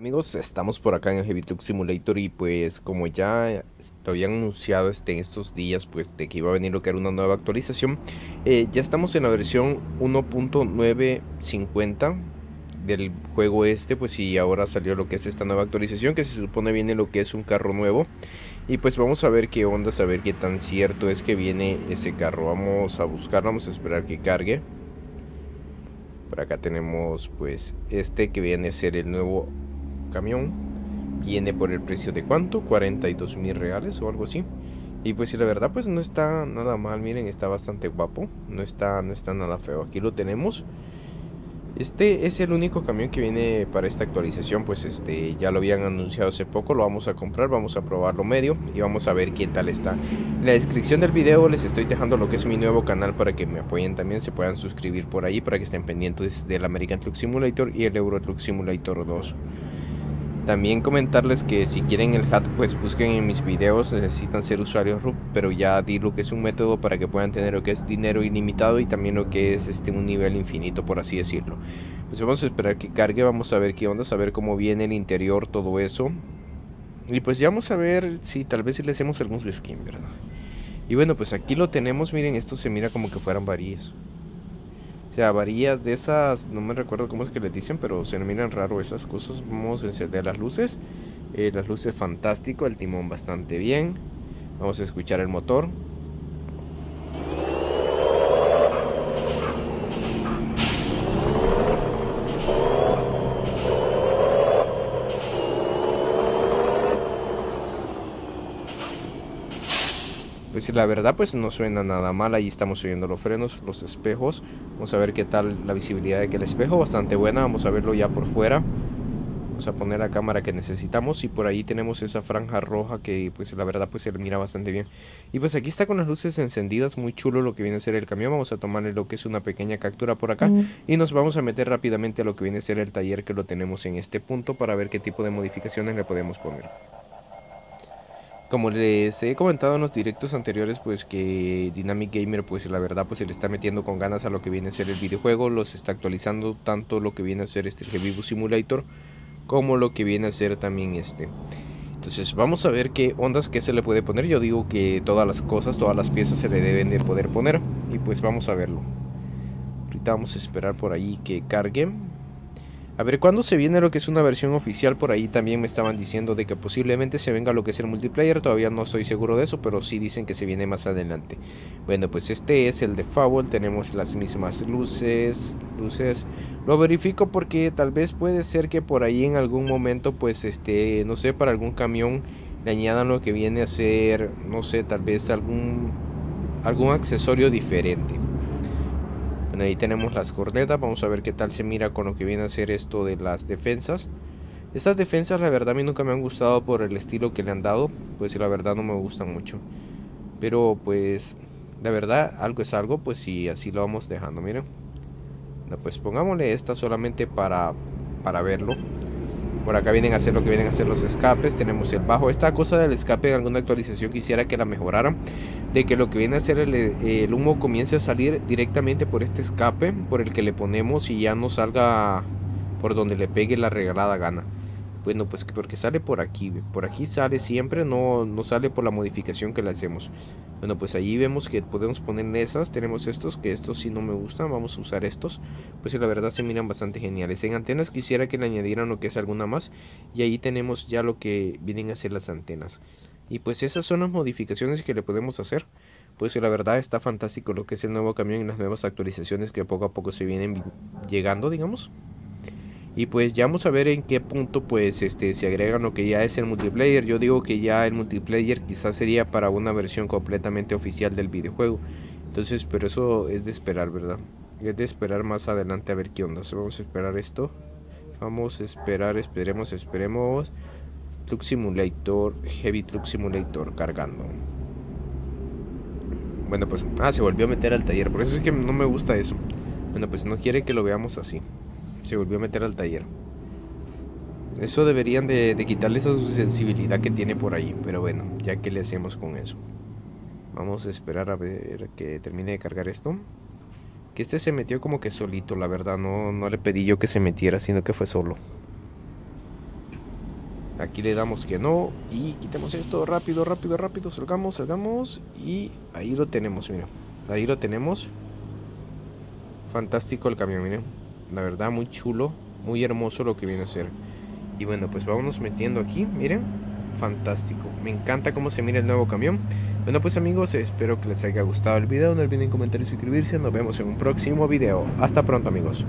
Amigos, estamos por acá en el Heavy Truck Simulator y pues como ya lo habían anunciado este, en estos días pues de que iba a venir lo que era una nueva actualización eh, Ya estamos en la versión 1.950 del juego este pues y ahora salió lo que es esta nueva actualización que se supone viene lo que es un carro nuevo. Y pues vamos a ver qué onda, a qué tan cierto es que viene ese carro. Vamos a buscarlo, vamos a esperar que cargue. Por acá tenemos pues este que viene a ser el nuevo camión viene por el precio de cuánto 42 mil reales o algo así y pues si la verdad pues no está nada mal miren está bastante guapo no está no está nada feo aquí lo tenemos este es el único camión que viene para esta actualización, pues este ya lo habían anunciado hace poco, lo vamos a comprar, vamos a probarlo medio y vamos a ver qué tal está. En la descripción del video les estoy dejando lo que es mi nuevo canal para que me apoyen también, se puedan suscribir por ahí para que estén pendientes del American Truck Simulator y el Euro Truck Simulator 2. También comentarles que si quieren el hat, pues busquen en mis videos, necesitan ser usuarios RUP, pero ya di lo que es un método para que puedan tener lo que es dinero ilimitado y también lo que es este un nivel infinito, por así decirlo. Pues vamos a esperar que cargue, vamos a ver qué onda, a ver cómo viene el interior, todo eso. Y pues ya vamos a ver si tal vez le hacemos algún skin, ¿verdad? Y bueno, pues aquí lo tenemos, miren, esto se mira como que fueran varillas. O sea, varillas de esas, no me recuerdo cómo es que les dicen, pero se miran raro esas cosas. Vamos a encender las luces. Eh, las luces fantástico, el timón bastante bien. Vamos a escuchar el motor. Pues si la verdad pues no suena nada mal, ahí estamos oyendo los frenos, los espejos, vamos a ver qué tal la visibilidad de que el espejo, bastante buena, vamos a verlo ya por fuera, vamos a poner la cámara que necesitamos y por ahí tenemos esa franja roja que pues la verdad pues se mira bastante bien. Y pues aquí está con las luces encendidas, muy chulo lo que viene a ser el camión, vamos a tomarle lo que es una pequeña captura por acá mm. y nos vamos a meter rápidamente a lo que viene a ser el taller que lo tenemos en este punto para ver qué tipo de modificaciones le podemos poner. Como les he comentado en los directos anteriores, pues que Dynamic Gamer, pues la verdad, pues se le está metiendo con ganas a lo que viene a ser el videojuego, los está actualizando tanto lo que viene a ser este Heavy Simulator, como lo que viene a ser también este. Entonces vamos a ver qué ondas que se le puede poner. Yo digo que todas las cosas, todas las piezas se le deben de poder poner. Y pues vamos a verlo. Ahorita vamos a esperar por ahí que cargue. A ver, ¿cuándo se viene lo que es una versión oficial? Por ahí también me estaban diciendo de que posiblemente se venga lo que es el multiplayer. Todavía no estoy seguro de eso, pero sí dicen que se viene más adelante. Bueno, pues este es el de Foul. Tenemos las mismas luces. Luces. Lo verifico porque tal vez puede ser que por ahí en algún momento, pues este, no sé, para algún camión le añadan lo que viene a ser, no sé, tal vez algún, algún accesorio diferente ahí tenemos las cornetas. Vamos a ver qué tal se mira con lo que viene a ser esto de las defensas. Estas defensas la verdad a mí nunca me han gustado por el estilo que le han dado. Pues la verdad no me gustan mucho. Pero pues la verdad algo es algo. Pues si así lo vamos dejando. Miren. pues pongámosle esta solamente para, para verlo. Por acá vienen a hacer lo que vienen a hacer los escapes. Tenemos el bajo. Esta cosa del escape en alguna actualización quisiera que la mejoraran. De que lo que viene a hacer el, humo comience a salir directamente por este escape. Por el que le ponemos y ya no salga por donde le pegue la regalada gana. Bueno, pues porque sale por aquí, por aquí sale siempre, no, no sale por la modificación que le hacemos. Bueno, pues ahí vemos que podemos poner esas, tenemos estos, que estos sí no me gustan, vamos a usar estos. Pues la verdad se miran bastante geniales. En antenas quisiera que le añadieran lo que es alguna más. Y ahí tenemos ya lo que vienen a ser las antenas. Y pues esas son las modificaciones que le podemos hacer. Pues la verdad está fantástico lo que es el nuevo camión y las nuevas actualizaciones que poco a poco se vienen llegando, digamos. Y pues ya vamos a ver en qué punto pues este se agregan lo que ya es el multiplayer. Yo digo que ya el multiplayer quizás sería para una versión completamente oficial del videojuego. Entonces, pero eso es de esperar, ¿verdad? Es de esperar más adelante a ver qué onda. Vamos a esperar esto. Vamos a esperar, esperemos, esperemos. Truck Simulator, Heavy Truck Simulator cargando. Bueno, pues, ah, se volvió a meter al taller. Por eso es que no me gusta eso. Bueno, pues no quiere que lo veamos así se volvió a meter al taller. Eso deberían de, quitarle esa sensibilidad que tiene por ahí. Pero bueno, ya que le hacemos con eso. Vamos a esperar a ver que termine de cargar esto. Que este se metió como que solito, la verdad. No, no le pedí yo que se metiera, sino que fue solo. Aquí le damos que no y quitemos esto rápido, rápido, rápido. Salgamos, salgamos y ahí lo tenemos, miren. Ahí lo tenemos. Fantástico el camión, miren. La verdad, muy chulo, muy hermoso lo que viene a ser. Y bueno, pues vámonos metiendo aquí, miren. Fantástico. Me encanta cómo se mira el nuevo camión. Bueno pues amigos, espero que les haya gustado el video. No olviden comentar y suscribirse. Nos vemos en un próximo video. Hasta pronto amigos.